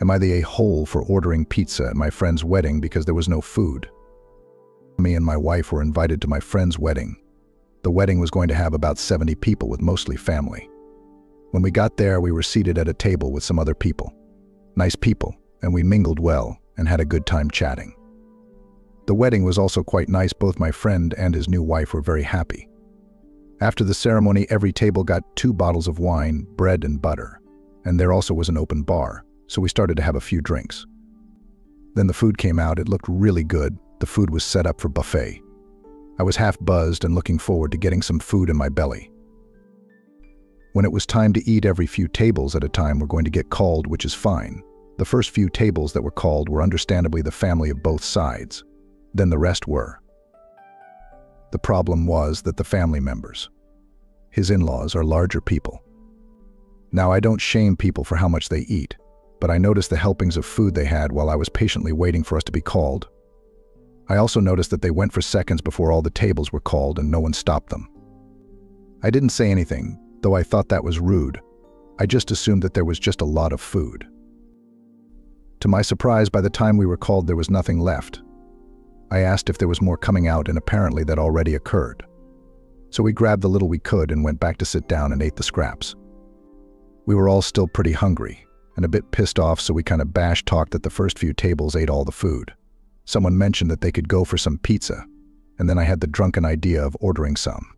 Am I the a-hole for ordering pizza at my friend's wedding because there was no food? Me and my wife were invited to my friend's wedding. The wedding was going to have about 70 people with mostly family. When we got there, we were seated at a table with some other people. Nice people, and we mingled well and had a good time chatting. The wedding was also quite nice. Both my friend and his new wife were very happy. After the ceremony, every table got two bottles of wine, bread, and butter. And there also was an open bar, so we started to have a few drinks. Then the food came out. It looked really good. The food was set up for buffet. I was half buzzed and looking forward to getting some food in my belly. When it was time to eat, every few tables at a time were going to get called, which is fine. The first few tables that were called were understandably the family of both sides. Then the rest were. The problem was that the family members, his in-laws, are larger people. Now, I don't shame people for how much they eat, but I noticed the helpings of food they had while I was patiently waiting for us to be called. I also noticed that they went for seconds before all the tables were called and no one stopped them. I didn't say anything, though I thought that was rude. I just assumed that there was just a lot of food. To my surprise, by the time we were called, there was nothing left. I asked if there was more coming out, and apparently that already occurred. So we grabbed the little we could and went back to sit down and ate the scraps. We were all still pretty hungry and a bit pissed off, so we kind of bash talked that the first few tables ate all the food. Someone mentioned that they could go for some pizza, and then I had the drunken idea of ordering some.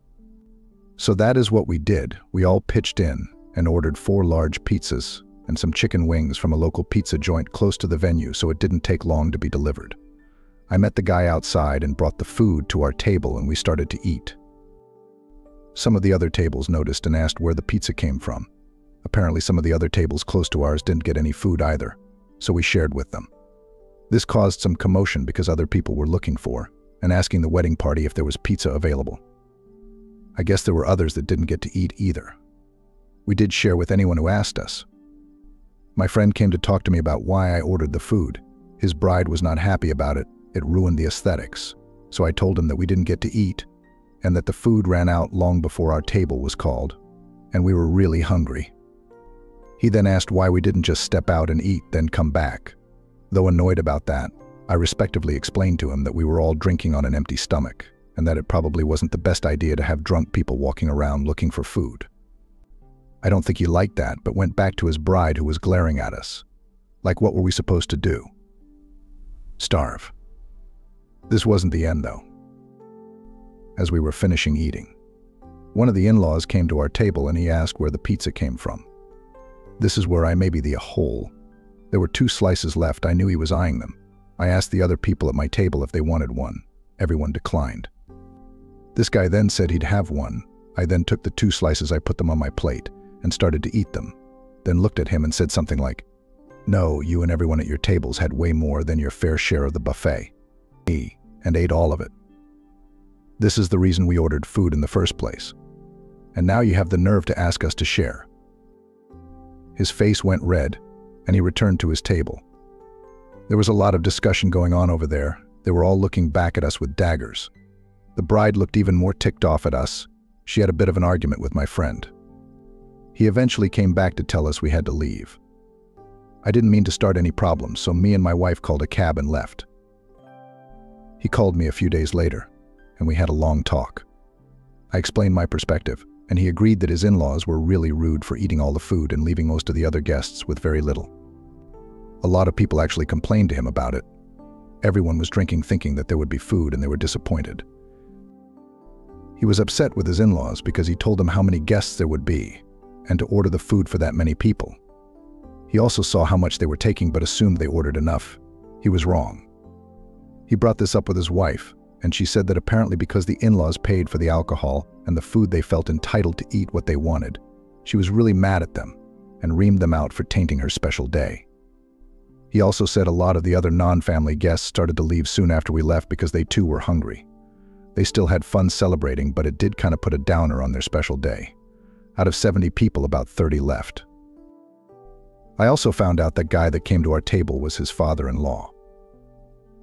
So that is what we did. We all pitched in and ordered four large pizzas and some chicken wings from a local pizza joint close to the venue so it didn't take long to be delivered. I met the guy outside and brought the food to our table and we started to eat. Some of the other tables noticed and asked where the pizza came from. Apparently some of the other tables close to ours didn't get any food either, so we shared with them. This caused some commotion because other people were looking for and asking the wedding party if there was pizza available. I guess there were others that didn't get to eat either. We did share with anyone who asked us. My friend came to talk to me about why I ordered the food. His bride was not happy about it. It ruined the aesthetics. So I told him that we didn't get to eat and that the food ran out long before our table was called, and we were really hungry. He then asked why we didn't just step out and eat, then come back. Though annoyed about that, I respectively explained to him that we were all drinking on an empty stomach and that it probably wasn't the best idea to have drunk people walking around looking for food. I don't think he liked that, but went back to his bride who was glaring at us. Like what were we supposed to do? Starve. This wasn't the end, though. As we were finishing eating, one of the in-laws came to our table and he asked where the pizza came from. This is where I may be the hole. There were two slices left. I knew he was eyeing them. I asked the other people at my table if they wanted one. Everyone declined. This guy then said he'd have one. I then took the two slices, I put them on my plate, and started to eat them. Then looked at him and said something like, No, you and everyone at your tables had way more than your fair share of the buffet. Me, and ate all of it. This is the reason we ordered food in the first place. And now you have the nerve to ask us to share. His face went red, and he returned to his table. There was a lot of discussion going on over there. They were all looking back at us with daggers. The bride looked even more ticked off at us. She had a bit of an argument with my friend. He eventually came back to tell us we had to leave. I didn't mean to start any problems, so me and my wife called a cab and left. He called me a few days later, and we had a long talk. I explained my perspective, and he agreed that his in-laws were really rude for eating all the food and leaving most of the other guests with very little. A lot of people actually complained to him about it. Everyone was drinking thinking that there would be food and they were disappointed. He was upset with his in-laws because he told them how many guests there would be and to order the food for that many people. He also saw how much they were taking but assumed they ordered enough. He was wrong. He brought this up with his wife, and she said that apparently because the in-laws paid for the alcohol and the food they felt entitled to eat what they wanted, she was really mad at them and reamed them out for tainting her special day. He also said a lot of the other non-family guests started to leave soon after we left because they too were hungry. They still had fun celebrating, but it did kind of put a downer on their special day. Out of 70 people, about 30 left. I also found out that guy that came to our table was his father-in-law.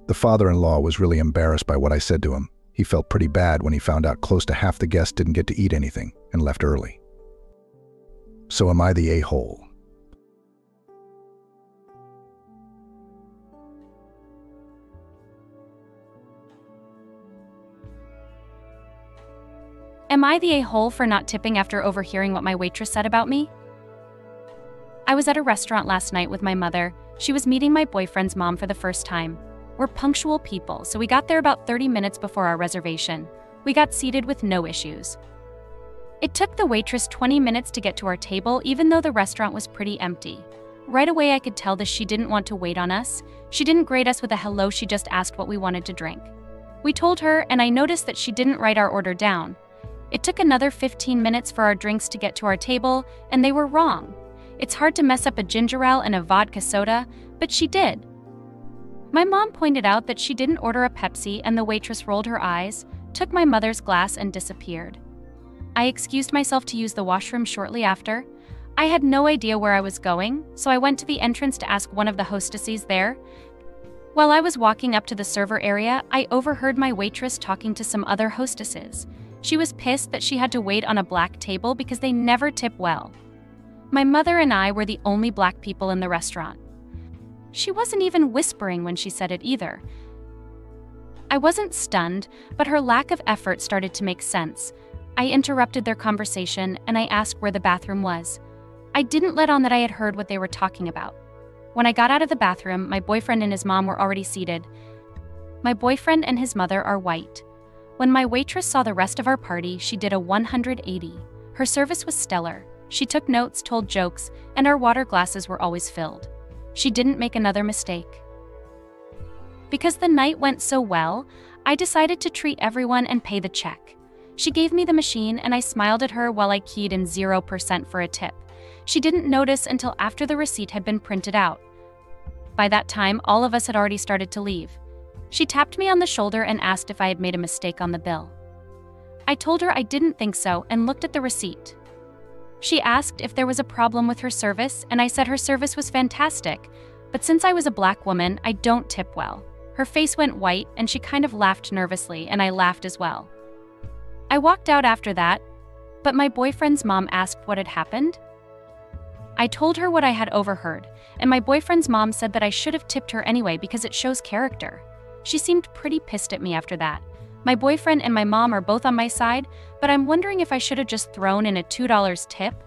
The father-in-law was really embarrassed by what I said to him. He felt pretty bad when he found out close to half the guests didn't get to eat anything and left early. So am I the a-hole? Am I the a-hole for not tipping after overhearing what my waitress said about me? I was at a restaurant last night with my mother. She was meeting my boyfriend's mom for the first time. We're punctual people, so we got there about 30 minutes before our reservation. We got seated with no issues. It took the waitress 20 minutes to get to our table, even though the restaurant was pretty empty. Right away, I could tell that she didn't want to wait on us. She didn't greet us with a hello, she just asked what we wanted to drink. We told her, and I noticed that she didn't write our order down. It took another 15 minutes for our drinks to get to our table, and they were wrong. It's hard to mess up a ginger ale and a vodka soda, but she did. My mom pointed out that she didn't order a Pepsi, and the waitress rolled her eyes, took my mother's glass, and disappeared. I excused myself to use the washroom shortly after. I had no idea where I was going, so I went to the entrance to ask one of the hostesses there. While I was walking up to the server area, I overheard my waitress talking to some other hostesses. She was pissed that she had to wait on a black table because they never tip well. My mother and I were the only black people in the restaurant. She wasn't even whispering when she said it either. I wasn't stunned, but her lack of effort started to make sense. I interrupted their conversation and I asked where the bathroom was. I didn't let on that I had heard what they were talking about. When I got out of the bathroom, my boyfriend and his mom were already seated. My boyfriend and his mother are white. When my waitress saw the rest of our party, she did a 180. Her service was stellar. She took notes, told jokes, and our water glasses were always filled. She didn't make another mistake. Because the night went so well, I decided to treat everyone and pay the check. She gave me the machine and I smiled at her while I keyed in 0% for a tip. She didn't notice until after the receipt had been printed out. By that time, all of us had already started to leave. She tapped me on the shoulder and asked if I had made a mistake on the bill. I told her I didn't think so and looked at the receipt. She asked if there was a problem with her service, and I said her service was fantastic, but since I was a black woman, I don't tip well. Her face went white and she kind of laughed nervously, and I laughed as well. I walked out after that, but my boyfriend's mom asked what had happened. I told her what I had overheard, and my boyfriend's mom said that I should have tipped her anyway because it shows character. She seemed pretty pissed at me after that. My boyfriend and my mom are both on my side, but I'm wondering if I should have just thrown in a $2 tip